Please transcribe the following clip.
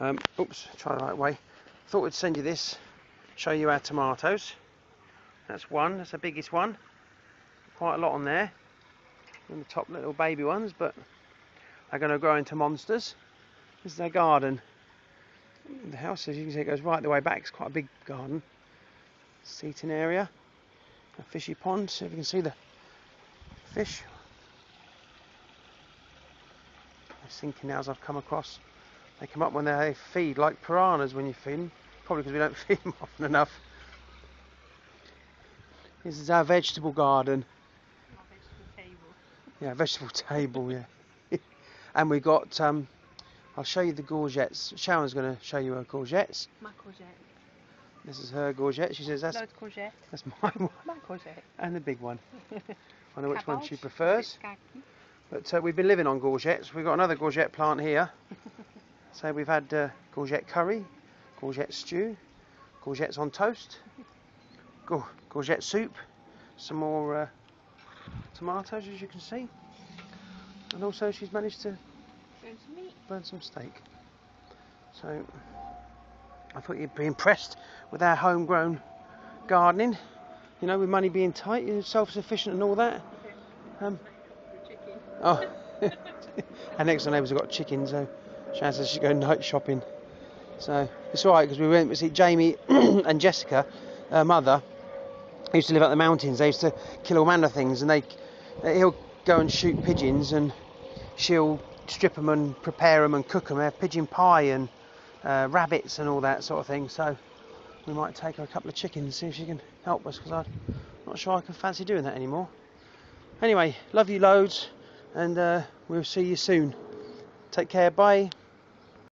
Um, oops, try the right way. Thought we'd send you this, show you our tomatoes. That's one, that's the biggest one. Quite a lot on there. And the top little baby ones, but they're going to grow into monsters. This is their garden. The house, as you can see, goes right the way back. It's quite a big garden. Seating area. A fishy pond, so if you can see the fish. Sinking now as I've come across. They come up when they feed, like piranhas when you feed them. Probably because we don't feed them often enough. This is our vegetable garden. Yeah, vegetable table, yeah. and we got, um, I'll show you the courgettes. Sharon's going to show you her courgettes. My courgette. This is her courgette. She says that's L'autre courgette. that's my one My courgette. and the big one. I know which one she prefers. But uh, we've been living on courgettes. We've got another courgette plant here. So we've had uh, courgette curry, courgette stew, courgettes on toast, cour- courgette soup, some more uh, tomatoes as you can see. And also she's managed to Burn some meat. burn some steak. So I thought you'd be impressed with our homegrown gardening. You know, with money being tight, you're self-sufficient and all that. Um, Oh, our next door neighbours have got chickens, so Shan says she's going night shopping. So it's alright because we went to see Jamie and Jessica, her mother, used to live up the mountains. They used to kill all manner of things, and they, they he'll go and shoot pigeons, and she'll strip them and prepare them and cook them. They have pigeon pie and uh, rabbits and all that sort of thing. So we might take her a couple of chickens, see if she can help us, because I'm not sure I can fancy doing that anymore. Anyway, love you loads, and uh, we'll see you soon. Take care, bye.